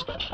stuff.